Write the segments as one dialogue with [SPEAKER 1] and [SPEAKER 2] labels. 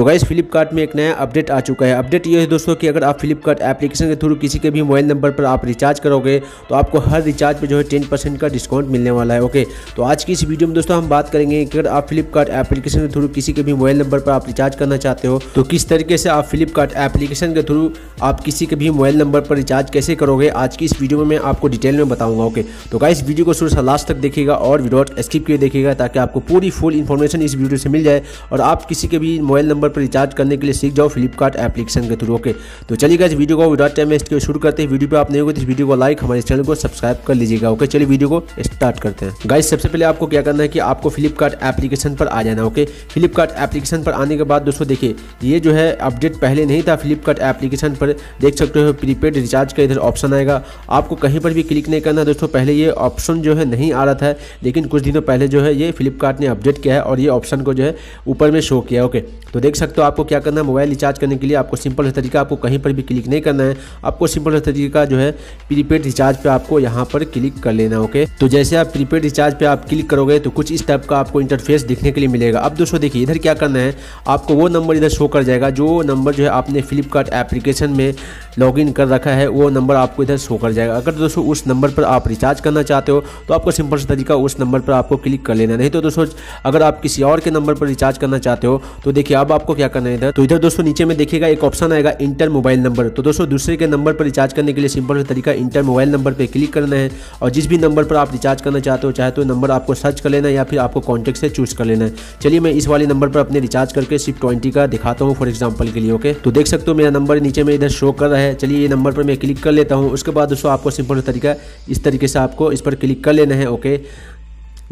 [SPEAKER 1] तो गाइस फ्लिपकार्ट में एक नया अपडेट आ चुका है। अपडेट ये है दोस्तों कि अगर आप फ्लिपकार्ट एप्लीकेशन के थ्रू किसी के भी मोबाइल नंबर पर आप रिचार्ज करोगे तो आपको हर रिचार्ज पे जो है टेन परसेंट का डिस्काउंट मिलने वाला है ओके तो आज की इस वीडियो में दोस्तों हम बात करेंगे कि अगर आप फ्लिपकार्ट एप्लीकेशन के थ्रू किसी के भी मोबाइल नंबर पर आप रिचार्ज करना चाहते हो तो किस तरीके से आप फ्लिपकार्ट एप्लीकेशन के थ्रू आप किसी के भी मोबाइल नंबर पर रिचार्ज कैसे करोगे, आज की इस वीडियो में मैं आपको डिटेल में बताऊँगा ओके तो गाइस वीडियो को शुरू से लास्ट तक देखिएगा और वीडियो स्किप किए देखिएगा ताकि आपको पूरी फुल इन्फॉर्मेशन इस वीडियो से मिल जाए और आप किसी के भी मोबाइल नंबर पर रिचार्ज करने के लिए सीख जाओ फ्लिपकार्ट एप्लीकेशन के थ्रू, ओके? तो चलिए गाइस वीडियो को विदाउट टाइम वेस्ट के शुरू करते हैं। वीडियो पे आप नहीं होगा तो इस वीडियो को लाइक हमारे चैनल को सब्सक्राइब कर लीजिएगा, ओके? चलिए वीडियो को स्टार्ट करते हैं। गाइस सबसे पहले आपको क्या करना है कि आपको फ्लिपकार्ट एप्लीकेशन पर आ जाना ओके? फ्लिपकार्ट एप्लीकेशन पर आने के बाद दोस्तों देखिए, ये जो है अपडेट पहले नहीं था फ्लिपकार्ट एप्लीकेशन पर। देख सकते हो प्रीपेड रिचार्ज का इधर ऑप्शन आएगा। आपको कहीं पर भी क्लिक नहीं करना दोस्तों, पहले ये ऑप्शन जो है नहीं आ रहा था, लेकिन कुछ दिनों पहले जो है ये फ्लिपकार्ट ने अपडेट किया है और ये ऑप्शन को जो है ऊपर में शो किया ओके? तो देख सकते हो आपको क्या करना है, मोबाइल रिचार्ज करने के लिए आपको सिंपल सा तरीका आपको कहीं पर भी क्लिक नहीं करना है। आपको सिंपल सा तरीका जो है, प्रीपेड रिचार्ज पे आपको यहाँ पर क्लिक कर लेना, ओके? तो जैसे आप प्रीपेड रिचार्ज पे आप क्लिक करोगे तो कुछ इस टाइप का आपको इंटरफेस देखने के लिए मिलेगा। अब दोस्तों देखिए, इधर क्या करना है, आपको वो नंबर इधर शो कर जाएगा, जो नंबर जो है आपने फ्लिपकार्ट एप्लीकेशन में लॉगिन कर रखा है, वो नंबर आपको इधर शो कर जाएगा। अगर दोस्तों उस नंबर पर आप रिचार्ज करना चाहते हो तो आपको सिंपल सा तरीका उस नंबर पर आपको क्लिक कर लेना नहीं तो दोस्तों, अगर आप किसी और के नंबर पर रिचार्ज करना चाहते हो तो देखिए अब आपको क्या करना है इधर। तो इधर दोस्तों नीचे में देखिएगा, एक ऑप्शन आएगा इंटर मोबाइल नंबर तो दोस्तों दूसरे के नंबर पर रिचार्ज करने के लिए सिंपल सा तरीका इंटर मोबाइल नंबर पर क्लिक करना है और जिस भी नंबर पर आप रिचार्ज करना चाहते हो, चाहे तो नंबर आपको सर्च कर लेना या फिर आपको कॉन्टेक्ट से चूज़ कर लेना है। चलिए मैं इस वाले नंबर पर अपने रिचार्ज करके सिर्फ़ ट्वेंटी का दिखाता हूँ फॉर एग्ज़ाम्पल के लिए ओके तो देख सकते हो मेरा नंबर नीचे में इधर शो कर रहा है। चलिए, ये नंबर पर मैं क्लिक कर लेता हूँ। उसके बाद दोस्तों, आपको सिंपल तरीका, इस तरीके से आपको इस पर क्लिक कर लेना है ओके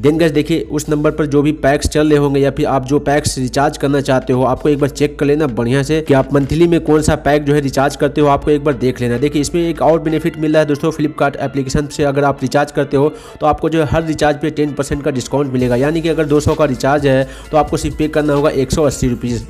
[SPEAKER 1] देन गैस देखिए, उस नंबर पर जो भी पैक्स चल रहे होंगे या फिर आप जो पैक्स रिचार्ज करना चाहते हो, आपको एक बार चेक कर लेना बढ़िया से कि आप मंथली में कौन सा पैक जो है रिचार्ज करते हो, आपको एक बार देख लेना। देखिए, इसमें एक और बेनिफिट मिल रहा है दोस्तों फ्लिपकार्ट एप्लीकेशन से अगर आप रिचार्ज करते हो तो आपको जो है हर रिचार्ज पे टेन का डिस्काउंट मिलेगा। यानी कि अगर दो सौ का रिचार्ज है तो आपको सिर्फ़ पे करना होगा एक सौ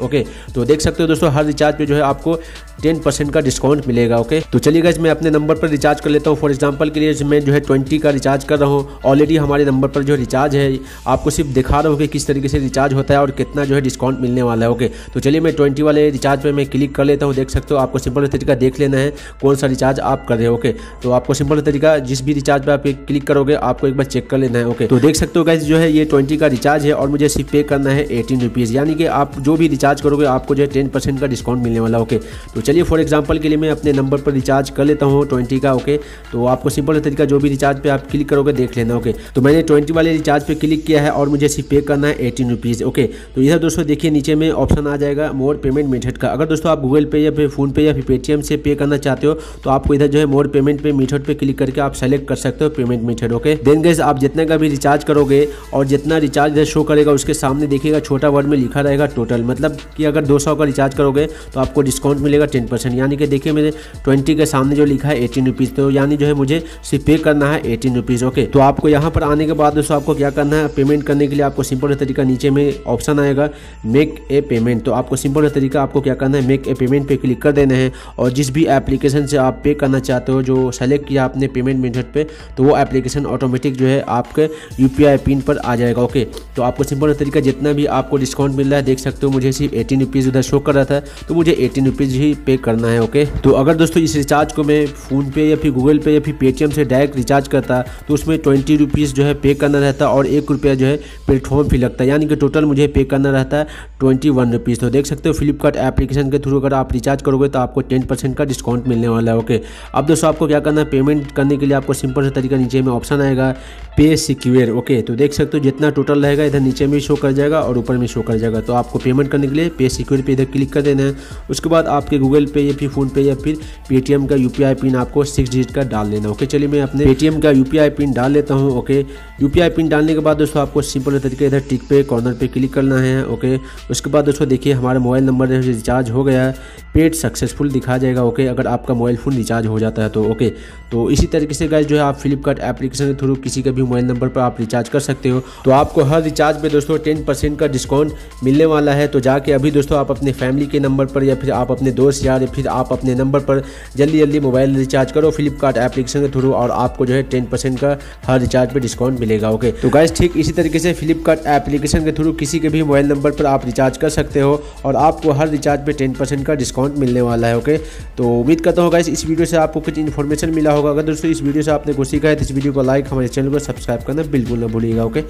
[SPEAKER 1] ओके तो देख सकते हो दोस्तों, हर रिचार्ज पे जो है आपको टेन परसेंट का डिस्काउंट मिलेगा ओके तो चलिए गैस मैं अपने नंबर पर रिचार्ज कर लेता हूँ। फॉर एग्ज़ाम्पल के लिए मैं जो है ट्वेंटी का रिचार्ज कर रहा हूँ। ऑलरेडी हमारे नंबर पर जो रिचार्ज है, आपको सिर्फ़ दिखा रहा हूँ कि किस तरीके से रिचार्ज होता है और कितना जो है डिस्काउंट मिलने वाला है ओके तो चलिए मैं ट्वेंटी वाले रिचार्ज पर मैं क्लिक कर लेता हूँ। देख सकते हो आपको सिंपल तरीका देख लेना है कौन सा रिचार्ज आप कर रहे हो ओके तो आपको सिंपल तरीका जिस भी रिचार्ज पर आप क्लिक करोगे, आपको एक बार चेक कर लेना है ओके तो देख सकते हो गैस जो है ये ट्वेंटी का रिचार्ज है और मुझे सिर्फ़ पे करना है एटीन रुपीज़ यानी कि आप जो भी रिचार्ज करोगे, आपको जो है टेन परसेंट का डिस्काउंट मिलने वाला ओके तो चलिए फॉर एग्ज़ाम्पल के लिए मैं अपने नंबर पर रिचार्ज कर लेता हूँ ट्वेंटी का ओके तो आपको सिंपल तरीका जो भी रिचार्ज पे आप क्लिक करोगे, देख लेना ओके तो मैंने ट्वेंटी वाले रिचार्ज पे क्लिक किया है और मुझे सिर्फ़ पे करना है एटीन रुपीज़ ओके तो इधर दोस्तों देखिए, नीचे में ऑप्शन आ जाएगा मोर पेमेंट मेथड का। अगर दोस्तों आप गूगल पे या फिर फ़ोन पे या फिर पेटीएम से पे करना चाहते हो तो आपको इधर जो है मोर पेमेंट पे मेथड पे क्लिक करके आप सेलेक्ट कर सकते हो payment method okay then guys आप जितने का भी रिचार्ज करोगे और जितना रिचार्ज इधर शो करेगा, उसके सामने देखिएगा छोटा वर्ड में लिखा रहेगा टोटल मतलब कि अगर दो सौ का रिचार्ज करोगे तो आपको डिस्काउंट मिलेगा टेन परसेंट यानी कि देखिए मेरे ट्वेंटी के सामने जो लिखा है एटीन रुपीज़ तो यानी जो है मुझे सिर्फ़ पे करना है एटीन रुपीज़ ओके तो आपको यहाँ पर आने के बाद दोस्तों आपको क्या करना है? पेमेंट करने के लिए आपको सिंपल तरीका नीचे में ऑप्शन आएगा मेक ए पेमेंट तो आपको सिंपल तरीका आपको क्या करना है? मेक ए पेमेंट पे क्लिक कर देना है और जिस भी एप्लीकेशन से आप पे करना चाहते हो, जो सेलेक्ट किया आपने पेमेंट मेथड पे तो वो एप्लीकेशन ऑटोमेटिक जो है आपके यूपीआई पिन पर आ जाएगा ओके तो आपको सिंपल तरीका जितना भी आपको डिस्काउंट मिल रहा है, देख सकते हो मुझे सिर्फ़ एटीन रुपीज़ उधर शो कर रहा था तो मुझे एटीन रुपीज़ ही पे करना है ओके तो अगर दोस्तों इस रिचार्ज को मैं फ़ोन पे या फिर गूगल पे या फिर पेटीएम से डायरेक्ट रिचार्ज करता तो उसमें ट्वेंटी रुपीज़ जो है पे करना रहता और एक रुपया जो है प्लेटफॉर्म फ़ी लगता। है यानी कि टोटल मुझे पे करना रहता है ट्वेंटी वन रुपीज़ तो देख सकते हो फ्लिपकार्ट एप्लीकेशन के थ्रू अगर आप रिचार्ज करोगे तो आपको टेन परसेंट का डिस्काउंट मिलने वाला है ओके अब दोस्तों आपको क्या करना है? पेमेंट करने के लिए आपको सिंपल सा तरीका नीचे में ऑप्शन आएगा। पे सिक्योर ओके तो देख सकते हो जितना टोटल रहेगा, इधर नीचे में शो कर जाएगा और ऊपर में शो कर जाएगा। तो आपको पेमेंट करने के लिए पे सिक्योर पे इधर क्लिक कर देना है। उसके बाद आपके गूगल पे या फिर फ़ोन पे या फिर पेटीएम का यूपीआई पिन आपको सिक्स डिजिट का डाल लेना ओके चलिए मैं अपने पेटीएम का यूपीआई पिन डाल लेता हूँ ओके यूपीआई पिन डालने के बाद दोस्तों आपको सिंपल तरीके इधर टिक पे कॉर्नर पे क्लिक करना है ओके उसके बाद दोस्तों देखिए हमारा मोबाइल नंबर रिचार्ज हो गया है। पेड सक्सेसफुल दिखा जाएगा ओके अगर आपका मोबाइल फ़ोन रिचार्ज हो जाता है तो ओके तो इसी तरीके से गाइज़ जो है आप फ्लिपकार्ट एप्लीकेशन के थ्रू किसी का भी मोबाइल नंबर पर आप रिचार्ज कर सकते हो। तो आपको हर रिचार्ज पे दोस्तों टेन परसेंट का डिस्काउंट मिलने वाला है। तो जाके अभी दोस्तों आप अपने फैमिली के नंबर पर या फिर आप अपने दोस्त यार या फिर आप अपने नंबर पर जल्दी जल्दी मोबाइल रिचार्ज करो फ्लिपकार्ट एप्लीकेशन के थ्रू और आपको जो है टेन परसेंट का हर रिचार्ज पर डिस्काउंट मिलेगा, ओके? तो गाइस ठीक इसी तरीके से फ्लिपकार्ट एप्लीकेशन के थ्रू किसी के भी मोबाइल नंबर पर आप रिचार्ज कर सकते हो और आपको हर रिचार्ज पर टेन परसेंट का डिस्काउंट मिलने वाला है, ओके? तो उम्मीद करता हूँ गाइस इस वीडियो से आपको कुछ इन्फॉर्मेशन मिला होगा। अगर दोस्तों इस वीडियो से आपने कुछ सीखा है तो इस वीडियो को लाइक हमारे चैनल को सब्सक्राइब करना बिल्कुल ना भूलिएगा ओके